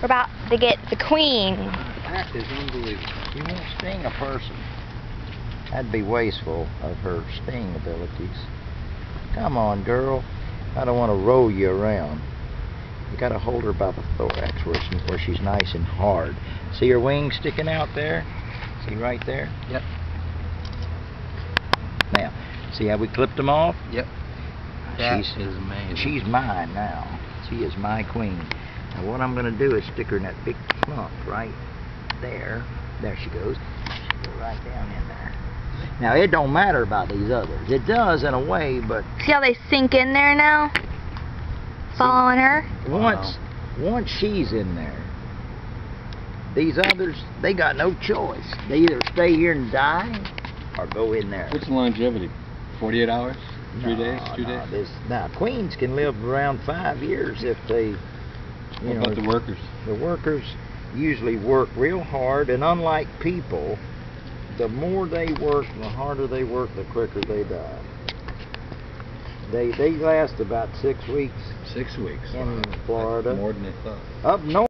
We're about to get the queen. That is unbelievable. You won't sting a person. That'd be wasteful of her sting abilities. Come on, girl. I don't want to roll you around. You gotta hold her by the thorax where, she, where she's nice and hard. See her wings sticking out there? See right there? Yep. Now, see how we clipped them off? Yep. That she's, is amazing. She's mine now. She is my queen. Now what I'm gonna do is stick her in that big clump right there. There she goes. She go right down in there. Now it don't matter about these others. It does in a way, but See how they sink in there now? Following her? once once she's in there, these others they got no choice. They either stay here and die or go in there. What's the longevity? 48 hours? Three No, days? Two no, days? This, now queens can live around five years if they, you What know, about the workers? the workers usually work real hard, and unlike people, the more they work, the harder they work, the quicker they die. They they last about six weeks Six weeks. in. Florida. More than they thought. Up north.